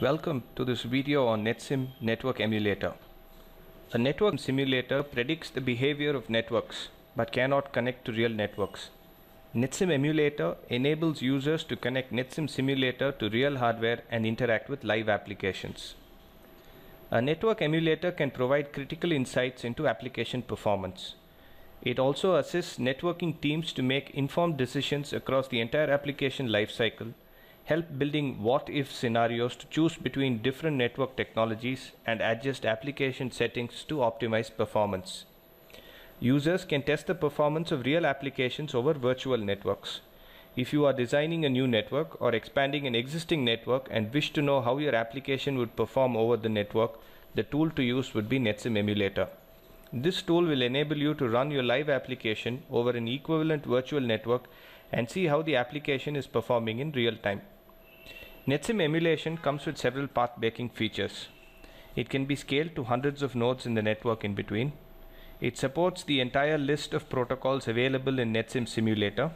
Welcome to this video on NetSim Network Emulator. A network simulator predicts the behavior of networks but cannot connect to real networks. NetSim Emulator enables users to connect NetSim Simulator to real hardware and interact with live applications. A network emulator can provide critical insights into application performance. It also assists networking teams to make informed decisions across the entire application lifecycle help building what if scenarios to choose between different network technologies and adjust application settings to optimize performance. Users can test the performance of real applications over virtual networks. If you are designing a new network or expanding an existing network and wish to know how your application would perform over the network, the tool to use would be NetSim Emulator. This tool will enable you to run your live application over an equivalent virtual network and see how the application is performing in real time. NetSim emulation comes with several path baking features. It can be scaled to hundreds of nodes in the network in between. It supports the entire list of protocols available in NetSim Simulator.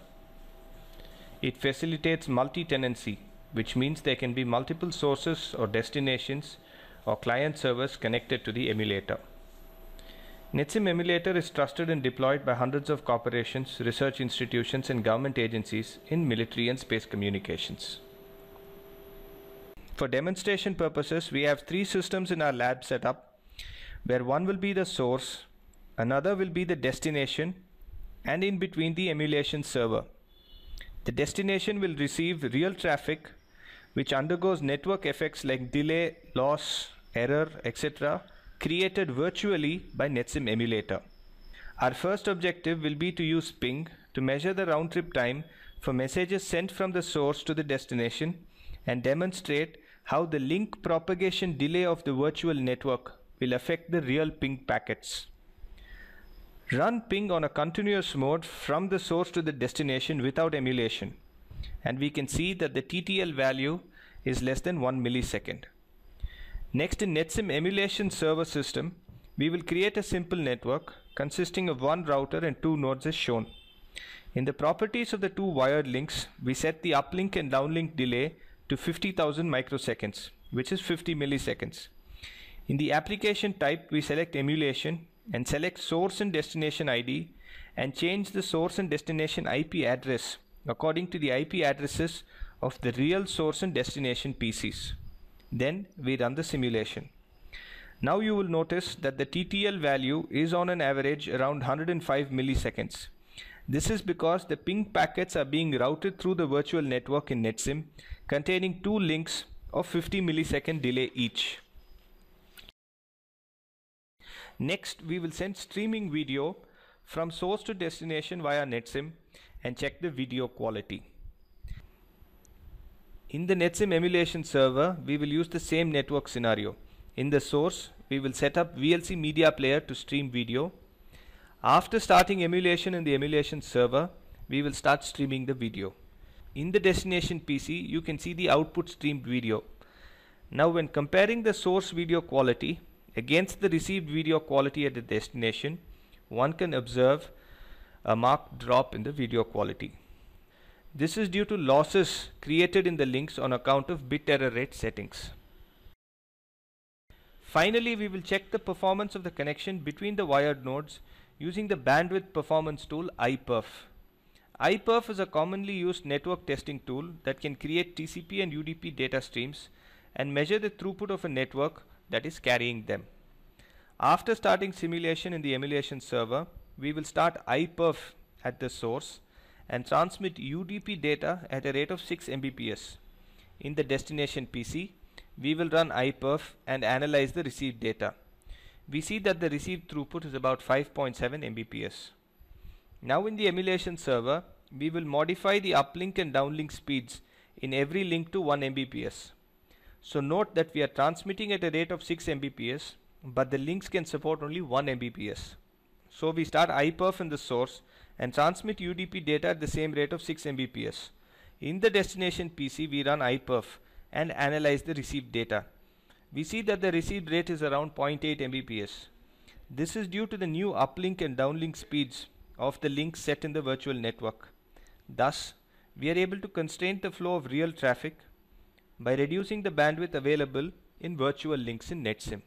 It facilitates multi-tenancy, which means there can be multiple sources or destinations or client servers connected to the emulator. NetSim emulator is trusted and deployed by hundreds of corporations, research institutions and government agencies in military and space communications. For demonstration purposes, we have three systems in our lab setup where one will be the source, another will be the destination, and in between the emulation server. The destination will receive real traffic which undergoes network effects like delay, loss, error, etc. created virtually by NetSim emulator. Our first objective will be to use ping to measure the round trip time for messages sent from the source to the destination and demonstrate how the link propagation delay of the virtual network will affect the real ping packets. Run ping on a continuous mode from the source to the destination without emulation and we can see that the TTL value is less than 1 millisecond. Next in NetSim emulation server system, we will create a simple network consisting of one router and two nodes as shown. In the properties of the two wired links, we set the uplink and downlink delay to 50,000 microseconds, which is 50 milliseconds. In the application type, we select emulation and select source and destination ID and change the source and destination IP address according to the IP addresses of the real source and destination PCs. Then we run the simulation. Now you will notice that the TTL value is on an average around 105 milliseconds. This is because the ping packets are being routed through the virtual network in NetSim containing two links of 50 millisecond delay each. Next, we will send streaming video from source to destination via NetSim and check the video quality. In the NetSim emulation server, we will use the same network scenario. In the source, we will set up VLC media player to stream video. After starting emulation in the emulation server, we will start streaming the video. In the destination PC, you can see the output streamed video. Now when comparing the source video quality against the received video quality at the destination, one can observe a marked drop in the video quality. This is due to losses created in the links on account of bit error rate settings. Finally, we will check the performance of the connection between the wired nodes using the bandwidth performance tool iPerf. iPerf is a commonly used network testing tool that can create TCP and UDP data streams and measure the throughput of a network that is carrying them. After starting simulation in the emulation server, we will start iPerf at the source and transmit UDP data at a rate of 6 Mbps. In the destination PC, we will run iPerf and analyze the received data. We see that the received throughput is about 5.7 Mbps. Now in the emulation server, we will modify the uplink and downlink speeds in every link to 1 Mbps. So note that we are transmitting at a rate of 6 Mbps, but the links can support only 1 Mbps. So we start iPerf in the source and transmit UDP data at the same rate of 6 Mbps. In the destination PC, we run iPerf and analyze the received data. We see that the received rate is around 0.8 Mbps. This is due to the new uplink and downlink speeds of the links set in the virtual network. Thus, we are able to constrain the flow of real traffic, by reducing the bandwidth available in virtual links in NetSim.